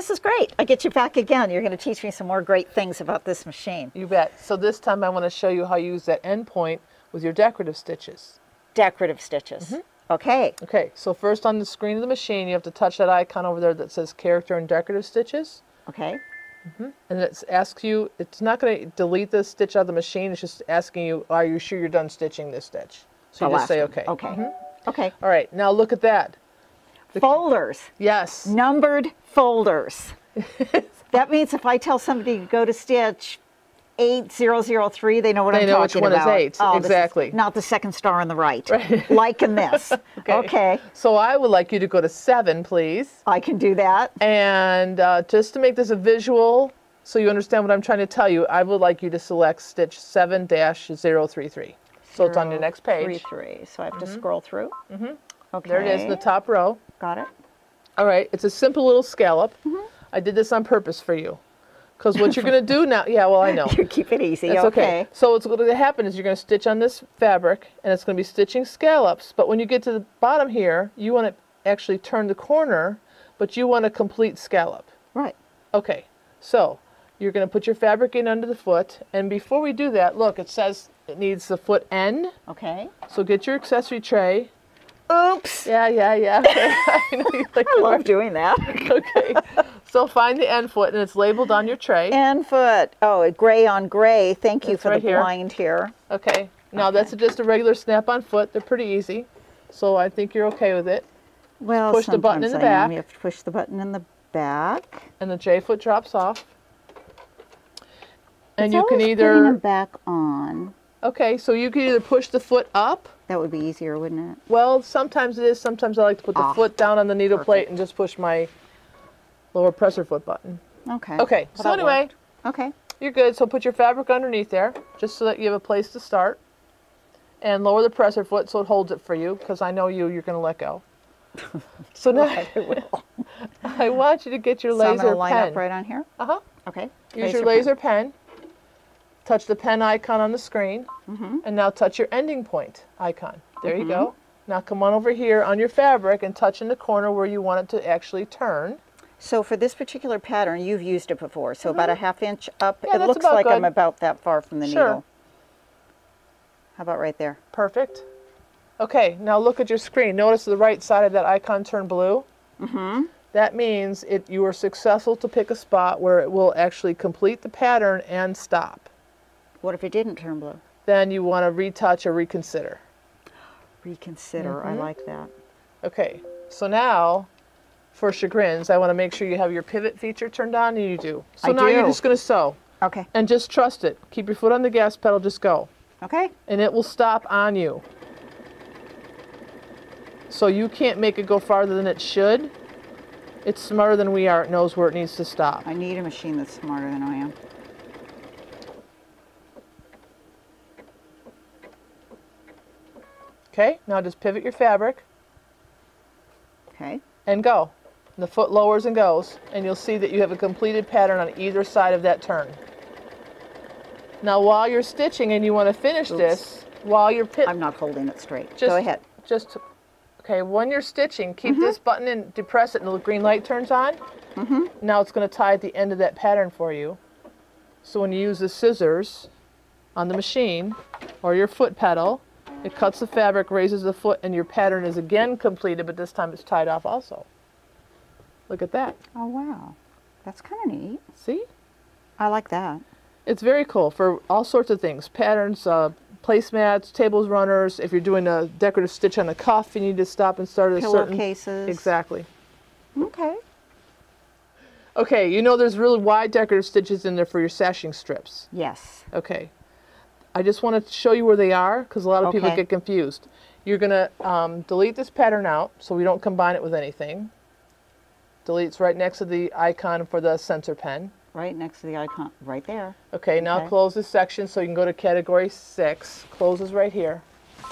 This is great. I get you back again. You're going to teach me some more great things about this machine. You bet. So this time I want to show you how you use that end point with your decorative stitches. Decorative stitches. Mm-hmm. Okay. Okay, so first on the screen of the machine, you have to touch that icon over there that says character and decorative stitches. Okay. Mm-hmm. And it asks you, it's not going to delete the stitch out of the machine, it's just asking you, are you sure you're done stitching this stitch? So you just say last okay. one. Okay. Mm-hmm. Okay. All right, now look at that. Folders. Yes. Numbered folders. that means if I tell somebody to go to stitch 8003, they know what They I'm know which talking one is eight. Oh, this is Exactly. not the second star on the right. Like in this. okay. So I would like you to go to seven, please. I can do that. And uh, just to make this a visual, so you understand what I'm trying to tell you, I would like you to select stitch 7 033. So it's on your next page. Three, three. So I have to scroll through. Mm-hmm. Okay. There it is in the top row. Got it. All right, it's a simple little scallop. Mm-hmm. I did this on purpose for you. Because what you're going to do now, yeah, well, I know. You keep it easy. That's okay. okay. So what's going to happen is you're going to stitch on this fabric, and it's going to be stitching scallops. But when you get to the bottom here, you want to actually turn the corner, but you want a complete scallop. Right. Okay, so you're going to put your fabric in under the foot, and before we do that, look, it says it needs the foot N. Okay. So get your accessory tray. Oops. Yeah, yeah, yeah. Okay. I know you like I love doing that. Okay. So find the N foot, and it's labeled on your tray. And foot. Oh, gray on gray. Thank you That's for right the here. blind here. Okay. Now that's just a regular snap-on foot. They're pretty easy. So I think you're okay with it. Well, Push the button in the I am. You have to push the button in the back. And the J foot drops off. And It's you can always putting them either back on. Okay, so you can either push the foot up. That would be easier, wouldn't it? Well, sometimes it is. Sometimes I like to put the Ah, foot down on the needle plate and just push my lower presser foot button. Okay. Okay. Well, so anyway, worked. Okay. You're good. So put your fabric underneath there, just so that you have a place to start. And lower the presser foot so it holds it for you, because I know you, you're going to let go. So now I will. I want you to get your So I'm laser gonna line up right on here. Uh huh. Okay. Use your laser pen. Touch the pen icon on the screen. Mm-hmm. And now touch your ending point icon. There you go. Now come on over here on your fabric and touch in the corner where you want it to actually turn. So for this particular pattern, you've used it before. So about a half inch up. Mm-hmm. Yeah, it looks like I'm about that far from the Sure. needle. How about right there? Perfect. Okay, now look at your screen. Notice the right side of that icon turned blue. Mm-hmm. That means it, you were successful to pick a spot where it will actually complete the pattern and stop. What if it didn't turn blue? Then you want to retouch or reconsider. Reconsider. Mm-hmm. I like that. Okay, so now for chagrins, I want to make sure you have your pivot feature turned on, and you do. So I now you're just going to sew Okay. and just trust it. Keep your foot on the gas pedal, just go. Okay. And it will stop on you. So you can't make it go farther than it should. It's smarter than we are. It knows where it needs to stop. I need a machine that's smarter than I am. Okay, now just pivot your fabric Okay. and go. And the foot lowers and goes, and you'll see that you have a completed pattern on either side of that turn. Now, while you're stitching and you want to finish Oops. this, while you're pit, I'm not holding it straight. just Go ahead. Just okay. When you're stitching, keep Mm-hmm. this button and depress it, and the green light turns on. Mm-hmm. Now it's going to tie at the end of that pattern for you. So when you use the scissors on the machine or your foot pedal, it cuts the fabric, raises the foot, and your pattern is again completed, but this time it's tied off also. Look at that. Oh wow, that's kind of neat. See? I like that. It's very cool for all sorts of things. Patterns, uh, placemats, tables runners. If you're doing a decorative stitch on a cuff, you need to stop and start at a certain... Pillowcases. Exactly. Okay. Okay, you know there's really wide decorative stitches in there for your sashing strips. Yes. Okay. I just want to show you where they are because a lot of people get confused. You're going to um, delete this pattern out so we don't combine it with anything. Delete's right next to the icon for the sensor pen. Right next to the icon, right there. Okay, now close this section so you can go to category six. Closes right here.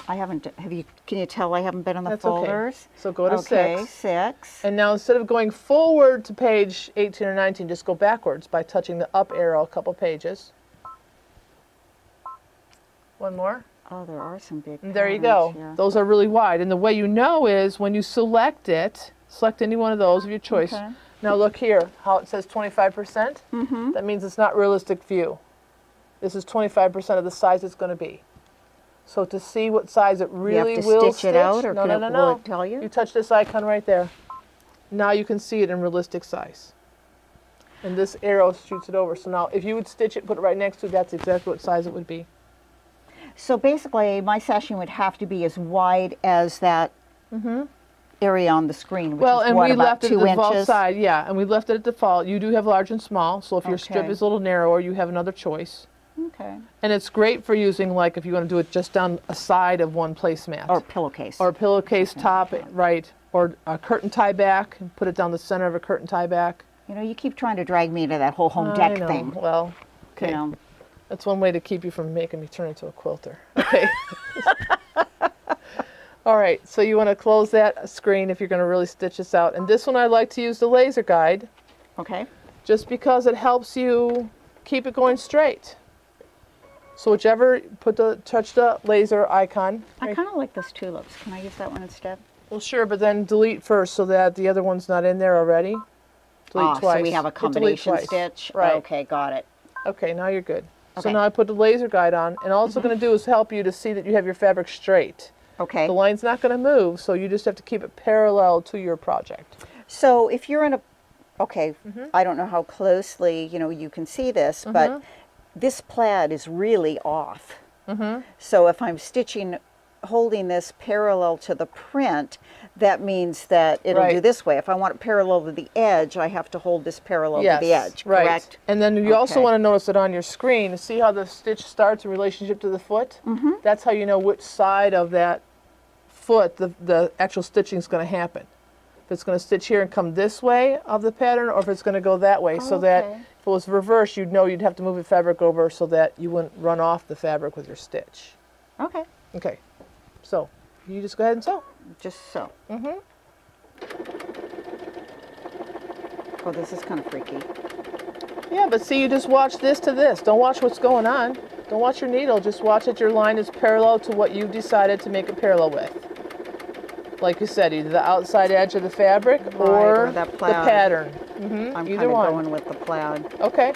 I haven't. Have you? Can you tell I haven't been on the That's okay. So go to okay, six. six. And now instead of going forward to page 18 or 19, just go backwards by touching the up arrow a couple pages. One more. Oh, there are some big. There you go. here. Those are really wide. And the way you know is when you select it, select any one of those of your choice, Okay. Now look here, how it says 25%? Mm-hmm. That means it's not realistic view. This is 25% of the size it's going to be. So to see what size it really to will stitch it out, or no, no, no, will no. it tell you? You touch this icon right there. Now you can see it in realistic size. And this arrow shoots it over. So now if you would stitch it, put it right next to it, that's exactly what size it would be. So basically, my sashing would have to be as wide as that mm-hmm. area on the screen, which. Well, and what, we left it at the default inches? side, yeah, and we left it at default. You do have large and small, so if your strip is a little narrower, you have another choice. Okay. And it's great for using like if you want to do it just down a side of one placemat. Or pillowcase. or a pillowcase top, right, or a curtain tie back, and put it down the center of a curtain tie back. you know, you keep trying to drag me into that whole home dec thing. Well, okay. You know, That's one way to keep you from making me turn into a quilter. Okay. All right, so you want to close that screen if you're going to really stitch this out. And this one I like to use the laser guide okay. just because it helps you keep it going straight. So whichever, put the, touch the laser icon. I kind of like those tulips. Can I use that one instead? Well, sure, but then delete first so that the other one's not in there already. Delete ah, twice. so we have a combination stitch. Right. Okay, got it. Okay, now you're good. So now I put the laser guide on, and all it's going to do is help you to see that you have your fabric straight. Okay. The line's not going to move, so you just have to keep it parallel to your project. So if you're in a, okay, Mm-hmm. I don't know how closely, you know, you can see this, but this plaid is really off. Mm-hmm. So if I'm stitching, holding this parallel to the print, that means that it'll do this way. If I want it parallel to the edge, I have to hold this parallel to the edge, right. correct? And then you also want to notice it on your screen. See how the stitch starts in relationship to the foot? Mm-hmm. That's how you know which side of that foot the, the actual stitching is going to happen. If it's going to stitch here and come this way of the pattern, or if it's going to go that way, so that if it was reversed, you'd know you'd have to move the fabric over so that you wouldn't run off the fabric with your stitch. Okay, Okay, so you just go ahead and sew. just sew. Mm-hmm. Oh, this is kind of freaky. Yeah, but see, you just watch this to this. Don't watch what's going on. Don't watch your needle. Just watch that your line is parallel to what you've decided to make it parallel with. Like you said, either the outside edge of the fabric or, or that the pattern. hmm I'm either one. going with the plaid, Okay.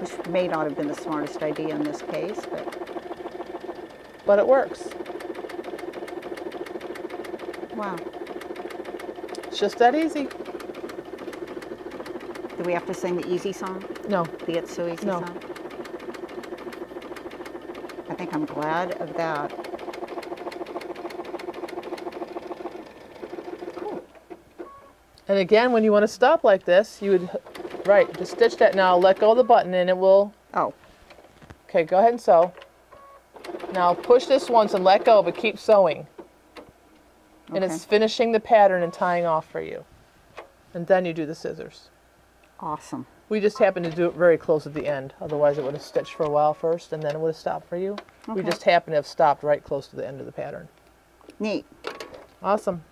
which may not have been the smartest idea in this case, but But it works. wow. It's just that easy. Do we have to sing the easy song? No. The It's So Easy No. song? I think I'm glad of that. And again, when you want to stop like this, you would, right, just stitch that now, let go of the button and it will, Oh, okay, go ahead and sew. Now push this once and let go, but keep sewing. And it's finishing the pattern and tying off for you. And then you do the scissors. awesome. We just happened to do it very close at the end. Otherwise, it would have stitched for a while first, and then it would have stopped for you. We just happened to have stopped right close to the end of the pattern. Neat. Awesome.